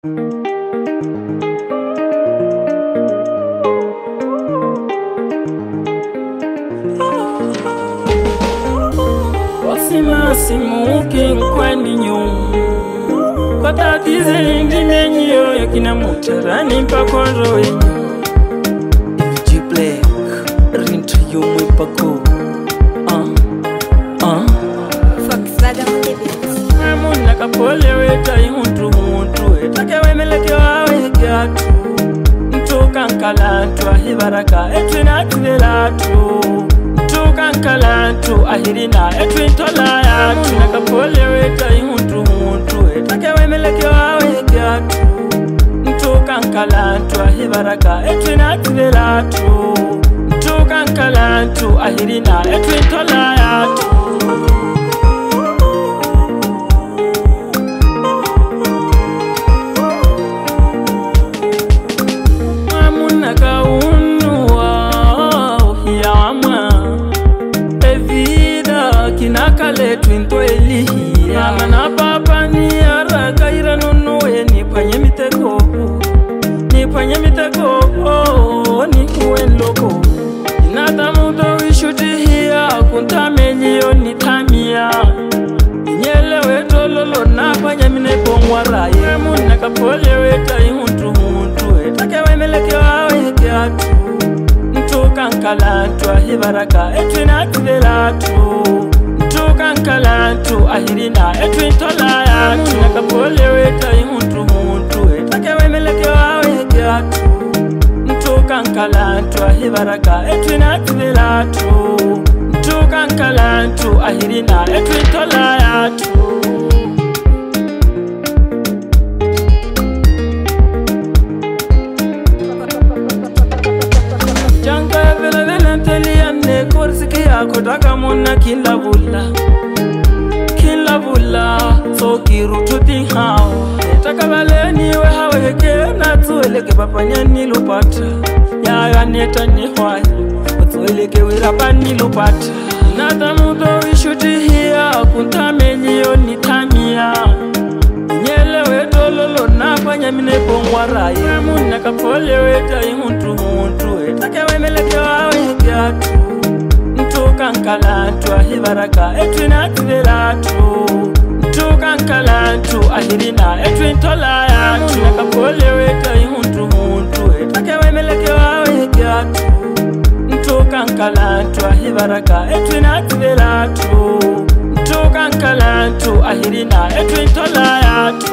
Simu king kwa ninyo Kwa tatizi ndi menyo Yakina mutara nipa kwa roi Vichy black Rintu yu mwipa kwa kankalantu ahibaraga etwinatuveratu tukankalantu ahirina etwintolayatu nakapole weta ihunduhuntu etake wemeleke wawegatu tukankalantu ahibaraga etwinatuveratu tukankalantu ahirina etwintolayatu when loco Inata muda wishutihia kuntamejioni tamia Inyelewe tololo napanya minepongwa raye Muna kapolewe taihuntu huntu Etake wemeleke wawe kiatu Ntuka nkalantu ahibaraka etwina kivelatu Ntuka nkalantu ahirina etwintola yatu Nakapolewe taihuntu nkalantu ahibaraga etwi natibilatu ntuka nkalantu ahirina etwi ntola yatu janka yavelavela nteliyane korisiki yakotaka mona kinlavula kinlavula sokirutu tinhawa etaka valeniwe hawaheke natsuweleke papanyani lupata netanihwai utsoelekewela panilopata nadamudo wishutihiya kuntamenyiyo nithamiya nyelewe tololo nakwanyamineponwaraye munnakapfoleweta imuntu muntu etakewemelekewaweyekatu ntukankalantu ahivaraka kankala ntukankalantu ahirina etwintolayatu nakapfole nkalantu ahibaraga etwe natibelatu ntuka nkalantu ahirina etwe ntola yatu